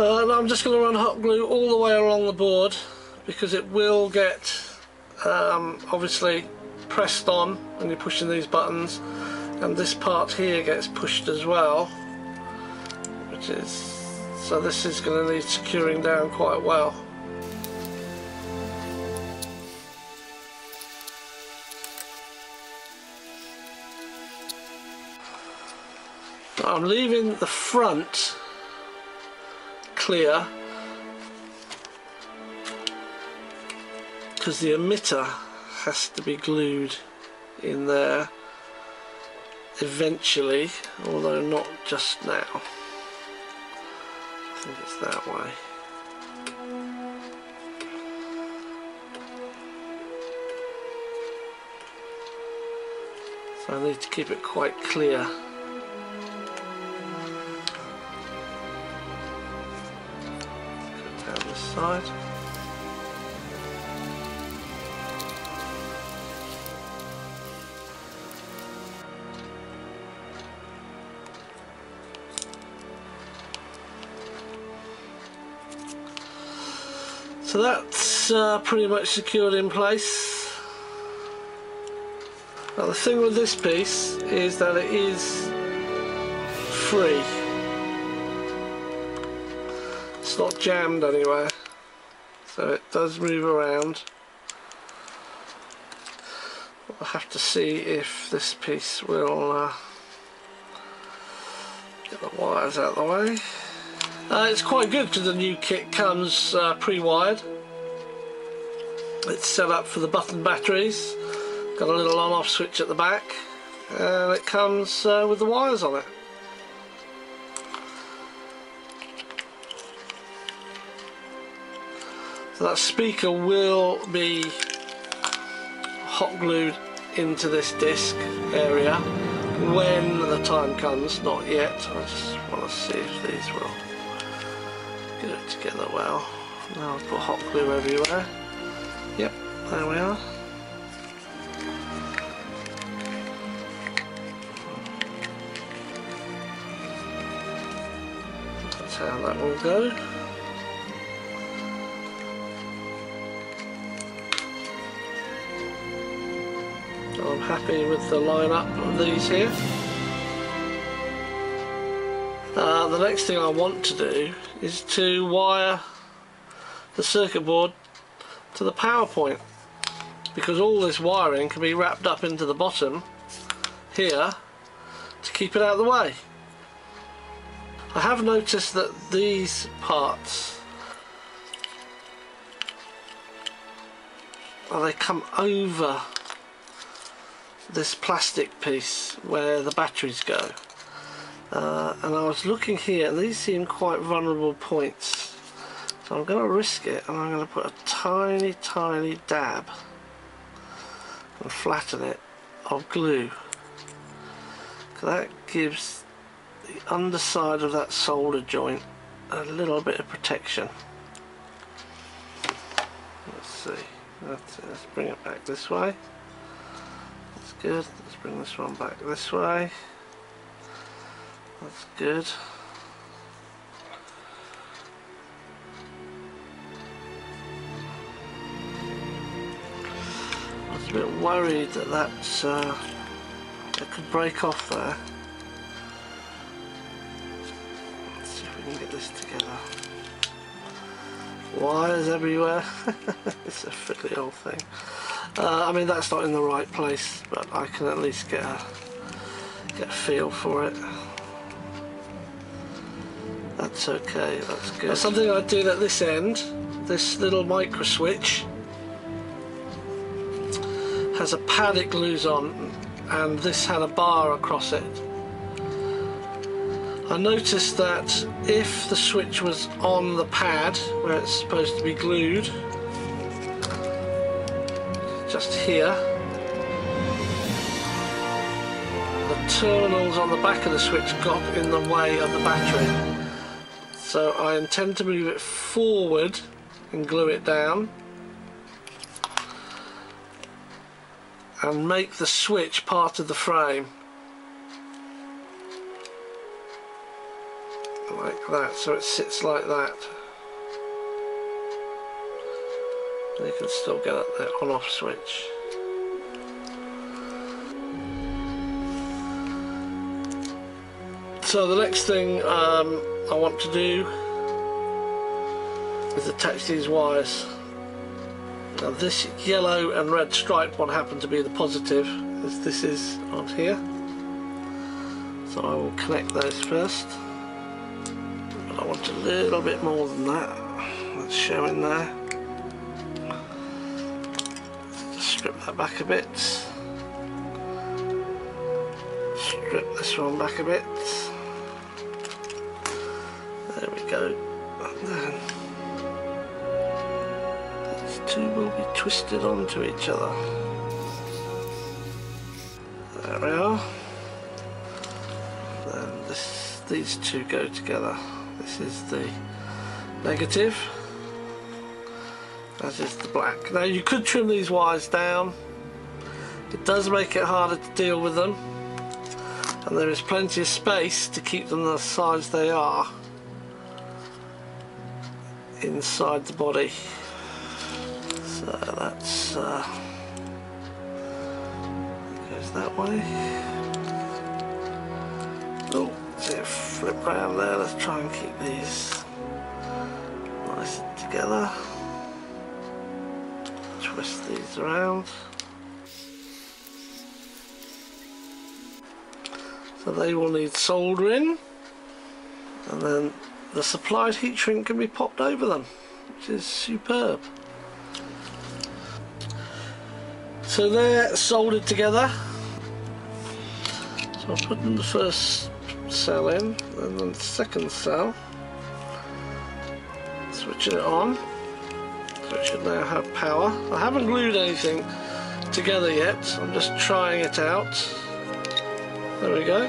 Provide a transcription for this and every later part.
Uh, and I'm just going to run hot glue all the way along the board because it will get um, obviously pressed on when you're pushing these buttons and this part here gets pushed as well which is so this is going to need securing down quite well. I'm leaving the front clear. Because the emitter has to be glued in there eventually although not just now. I think it's that way. So I need to keep it quite clear side So that's uh, pretty much secured in place. Now the thing with this piece is that it is free. It's not jammed anywhere, so it does move around. I'll have to see if this piece will uh, get the wires out of the way. Uh, it's quite good because the new kit comes uh, pre-wired. It's set up for the button batteries. Got a little on-off switch at the back, and it comes uh, with the wires on it. So that speaker will be hot glued into this disc area when the time comes, not yet. I just want to see if these will get it together well. Now I've put hot glue everywhere. Yep, there we are. That's how that will go. I'm happy with the lineup of these here. Uh, the next thing I want to do is to wire the circuit board to the power point because all this wiring can be wrapped up into the bottom here to keep it out of the way. I have noticed that these parts well, they come over this plastic piece where the batteries go. Uh, and I was looking here and these seem quite vulnerable points. So I'm going to risk it and I'm going to put a tiny tiny dab and flatten it of glue. That gives the underside of that solder joint a little bit of protection. Let's see. Let's, let's bring it back this way good let's bring this one back this way that's good. I was a bit worried that that, uh, that could break off there. Let's see if we can get this together. Wires everywhere. it's a fiddly old thing. Uh, I mean that's not in the right place, but I can at least get a get a feel for it. That's okay, that's good. Something I did at this end, this little micro switch has a pad it glues on and this had a bar across it. I noticed that if the switch was on the pad where it's supposed to be glued, just here, the terminals on the back of the switch got in the way of the battery. So I intend to move it forward and glue it down and make the switch part of the frame. Like that so it sits like that. And you can still get at the on off switch. So the next thing um, I want to do is attach these wires. Now this yellow and red striped one happen to be the positive as this is on here. So I will connect those first want a little bit more than that. That's showing there. Strip that back a bit. Strip this one back a bit. There we go. And then these two will be twisted onto each other. There we are. Then this, these two go together this is the negative. That is the black. Now you could trim these wires down. It does make it harder to deal with them. And there is plenty of space to keep them the size they are inside the body. So that's uh, goes that way. Oh it flip around there let's try and keep these nice together. Twist these around. So they will need soldering and then the supplied heat shrink can be popped over them which is superb. So they're soldered together. So I'll put in the first cell in and then the second cell switching it on so it should now have power I haven't glued anything together yet I'm just trying it out there we go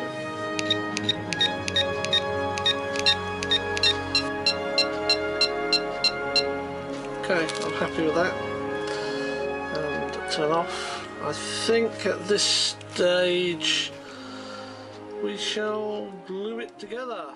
Okay, I'm happy with that. And turn off. I think at this stage we shall glue it together.